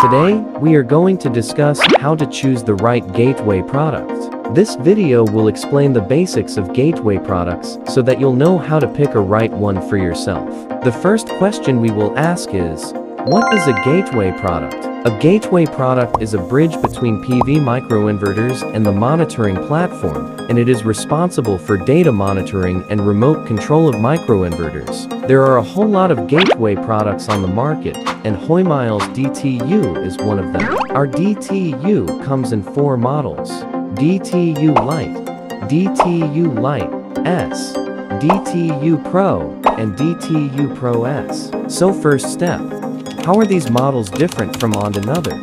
Today, we are going to discuss how to choose the right gateway product. This video will explain the basics of gateway products so that you'll know how to pick a right one for yourself. The first question we will ask is, what is a gateway product? A gateway product is a bridge between PV microinverters and the monitoring platform, and it is responsible for data monitoring and remote control of microinverters. There are a whole lot of gateway products on the market, and Hoymiles DTU is one of them. Our DTU comes in four models. DTU Lite, DTU Lite S, DTU Pro, and DTU Pro S. So first step, how are these models different from one another?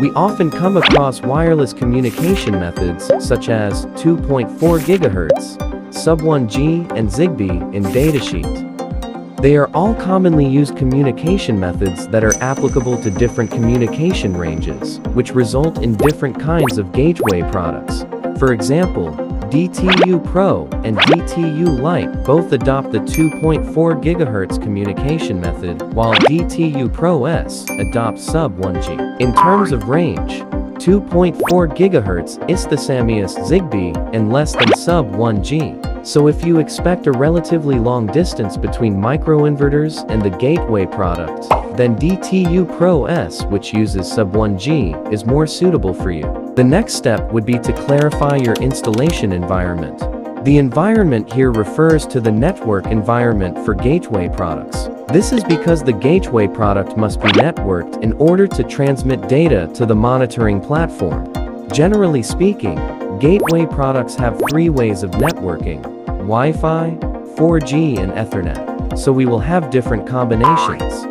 We often come across wireless communication methods such as 2.4 GHz, Sub-1G, and Zigbee in datasheet. They are all commonly used communication methods that are applicable to different communication ranges, which result in different kinds of gateway products. For example, DTU Pro and DTU Lite both adopt the 2.4 GHz communication method, while DTU Pro S adopts sub-1G. In terms of range, 2.4 GHz is the samiest Zigbee and less than sub-1G. So if you expect a relatively long distance between microinverters and the gateway product, then DTU Pro S which uses sub-1G is more suitable for you. The next step would be to clarify your installation environment. The environment here refers to the network environment for gateway products. This is because the gateway product must be networked in order to transmit data to the monitoring platform. Generally speaking, gateway products have three ways of networking, Wi-Fi, 4G and Ethernet, so we will have different combinations.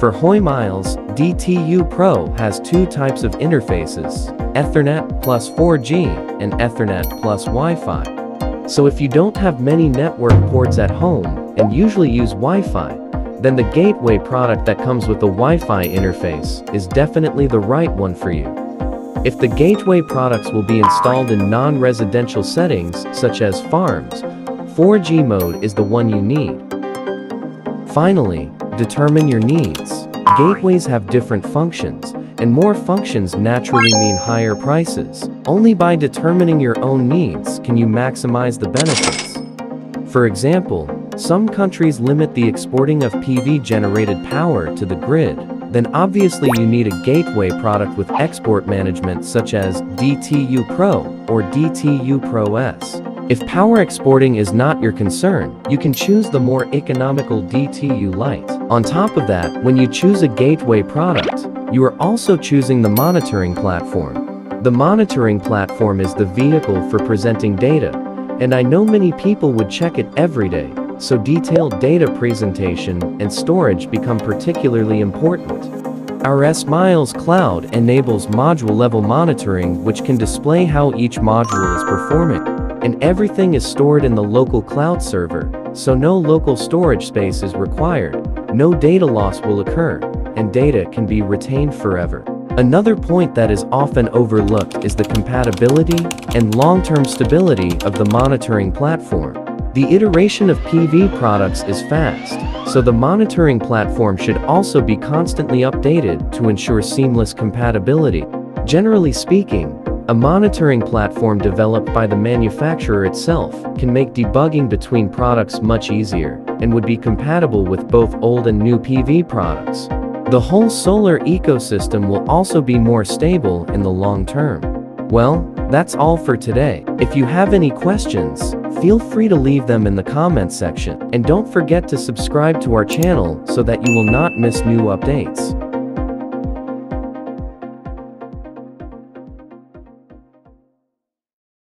For Hoymiles, DTU Pro has two types of interfaces, Ethernet plus 4G and Ethernet plus Wi-Fi. So if you don't have many network ports at home and usually use Wi-Fi, then the gateway product that comes with the Wi-Fi interface is definitely the right one for you. If the gateway products will be installed in non-residential settings, such as farms, 4G mode is the one you need. Finally, determine your needs. Gateways have different functions, and more functions naturally mean higher prices. Only by determining your own needs can you maximize the benefits. For example, some countries limit the exporting of PV-generated power to the grid, then obviously you need a gateway product with export management such as DTU Pro or DTU Pro S. If power exporting is not your concern, you can choose the more economical DTU Lite. On top of that, when you choose a gateway product, you are also choosing the monitoring platform. The monitoring platform is the vehicle for presenting data, and I know many people would check it every day, so detailed data presentation and storage become particularly important. Our S-Miles Cloud enables module-level monitoring which can display how each module is performing and everything is stored in the local cloud server, so no local storage space is required, no data loss will occur, and data can be retained forever. Another point that is often overlooked is the compatibility and long-term stability of the monitoring platform. The iteration of PV products is fast, so the monitoring platform should also be constantly updated to ensure seamless compatibility. Generally speaking, a monitoring platform developed by the manufacturer itself can make debugging between products much easier and would be compatible with both old and new PV products. The whole solar ecosystem will also be more stable in the long term. Well, that's all for today. If you have any questions, feel free to leave them in the comments section. And don't forget to subscribe to our channel so that you will not miss new updates.